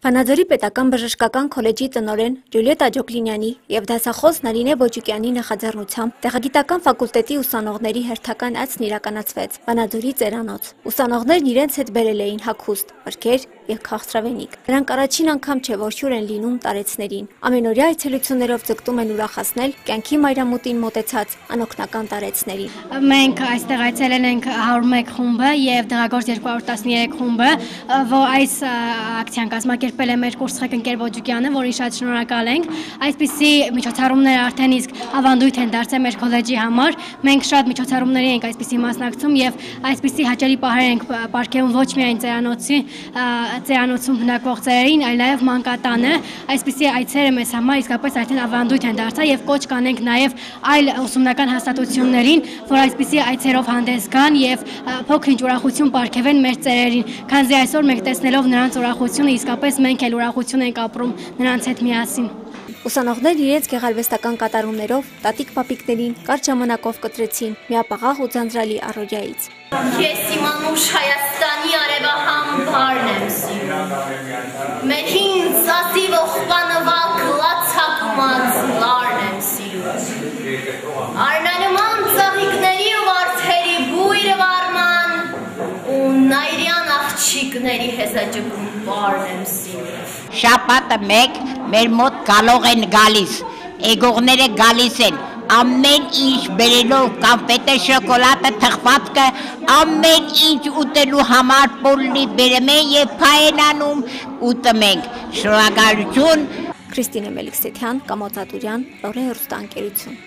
Վանաձորի պետական բժշկական քոլեջի տնօրեն Ջուլիետա Ջոկլինյանի եւ դասախոս Նարինե Բոջիկյանի նախաձեռնությամբ տեղագիտական ֆակուլտետի ուսանողների հերթական այցն իրականացվեց Վանաձորի ծերանոց։ Ուսանողներն իրենց հետ բերել էին հագուստ, մրգեր եւ քաղցրավենիք։ Նրանք առաջին անգամ չէ որ հյուր են լինում տարեցներին։ Ամենօրյա այցելություններով ձգտում են ուրախացնել կյանքի մայրամուտին մոտեցած անօգնական տարեցներին։ Մենք այստեղ այցելել ենք 101 խումբը եւ Դեղագործ 213 խումբը, որ այս ակցիան կազմակերպ կերպել է մեր կուրսխեք ընկեր Ոջուկյանը, որին շատ շնորհակալ ենք։ Այսպիսի միջոցառումներ արդեն իսկ ավանդույթ են դարձել մեր քոլեջի համար։ Մենք շատ միջոցառումների ենք այսպիսի մասնակցում եւ այսպիսի հաճելի պահեր ենք ապարգևում ոչ միայն ծերանոցի, ծերանոցում բնակվող ծերերին, այլ նաեւ մանկատանը։ Այսպիսի այցերը մեզ համար իսկապես արդեն ավանդույթ են դարձել եւ կոչ կանենք նաեւ այլ ուսումնական հաստատություններին, որ այսպիսի այցերով հանդես գան եւ փոքր-ինչ ուրախություն ապարգևեն մեր ծերերին, քանզի այսօր մենք տեսնելով նրանց ուրախությունը իսկապես մենք էլ ուրախություն ենք ապրում նրանց հետ միասին։ Ուսանողներն իրենց գեղարվեստական կատարումներով տատիկ պապիկներին կարճ ժամանակով կտրեցին միապաղաղ ու ձանձրալի առօրյայից։ Ես իմ անուշ Հայաստանի արևահամբարն եմ սիրում։ Մեր հին սասի ողբանվակ լացակմած լարն եմ սիրում։ Արնանման ծաղիկների ու վարդերի բույրը վարման ու նայրյան աղջիկների հեսաճկում բարն եմ սիրում։ Շապատը մեկ մեր մոտ գալող են գալիս, էգողները գալիս են, ամեն ինչ բերելով կամպետը, շոկոլատը, թխվածքը, ամեն ինչ ուտելու համար պոլլի բերում են եւ փայենանում ուտում ենք։ Շնորհակալություն Քրիստինե Մելիքսեթյան, Կամոծատուրյան, Լորե հերոստանգերություն։